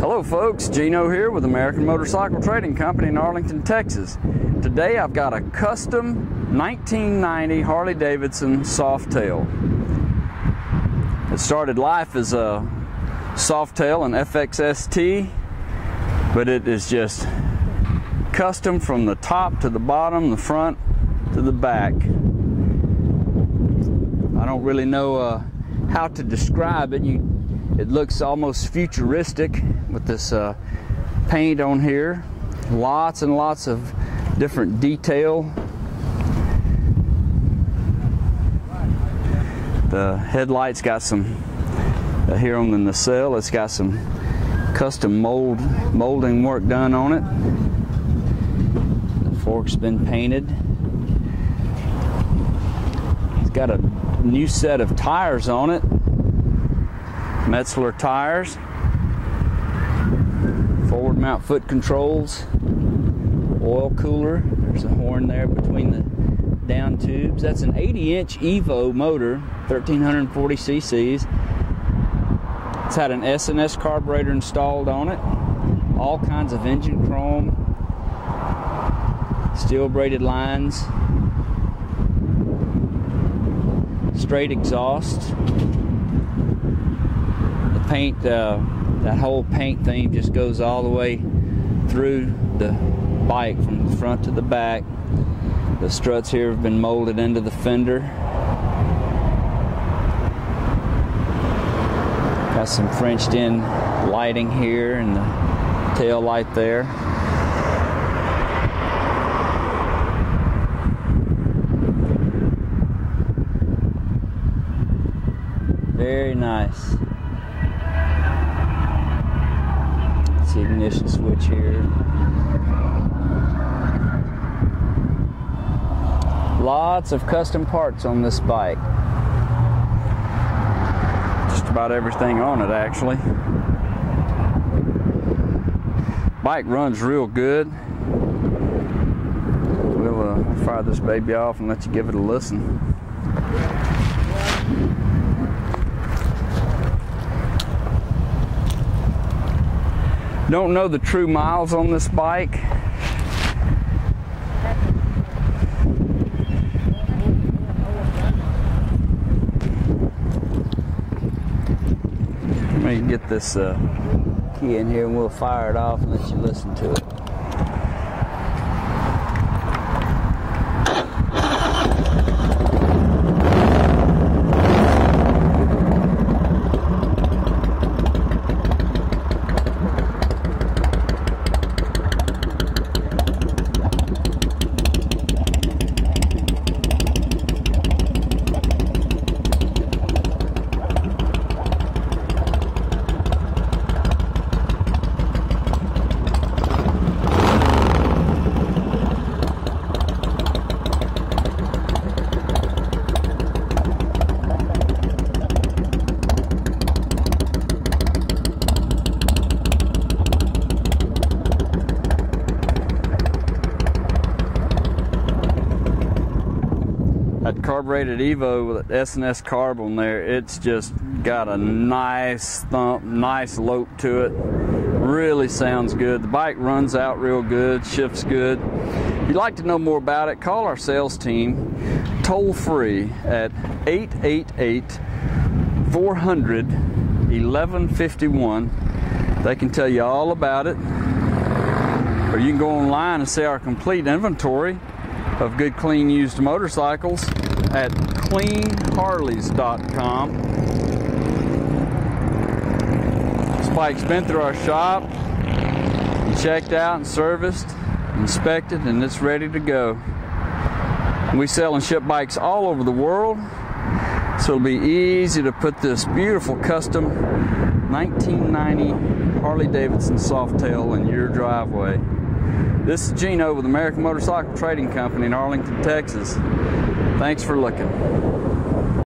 Hello folks, Gino here with American Motorcycle Trading Company in Arlington, Texas. Today I've got a custom 1990 Harley Davidson Softail. It started life as a Softail and FXST, but it is just custom from the top to the bottom, the front to the back. I don't really know uh, how to describe it. You, it looks almost futuristic with this uh, paint on here. Lots and lots of different detail. The headlights got some, uh, here on the nacelle, it's got some custom mold molding work done on it. The fork's been painted. It's got a new set of tires on it. Metzeler tires. Forward mount foot controls. Oil cooler. There's a horn there between the down tubes. That's an 80 inch Evo motor, 1340 cc's. It's had an S&S carburetor installed on it. All kinds of engine chrome. Steel braided lines. Straight exhaust. Paint, uh, that whole paint theme just goes all the way through the bike from the front to the back. The struts here have been molded into the fender. Got some Frenched in lighting here and the tail light there. Very nice. It's the ignition switch here. Lots of custom parts on this bike. Just about everything on it, actually. Bike runs real good. We'll uh, fire this baby off and let you give it a listen. Don't know the true miles on this bike. Let me get this uh, key in here and we'll fire it off and let you listen to it. that carbureted Evo with S&S carb on there, it's just got a nice thump, nice lope to it. Really sounds good. The bike runs out real good, shifts good. If you'd like to know more about it, call our sales team toll free at 888 400 1151. They can tell you all about it. Or you can go online and see our complete inventory of good, clean, used motorcycles at cleanharleys.com. This bike's been through our shop, and checked out and serviced, inspected, and it's ready to go. We sell and ship bikes all over the world, so it'll be easy to put this beautiful custom 1990 Harley Davidson Softail in your driveway. This is Gino with American Motorcycle Trading Company in Arlington, Texas. Thanks for looking.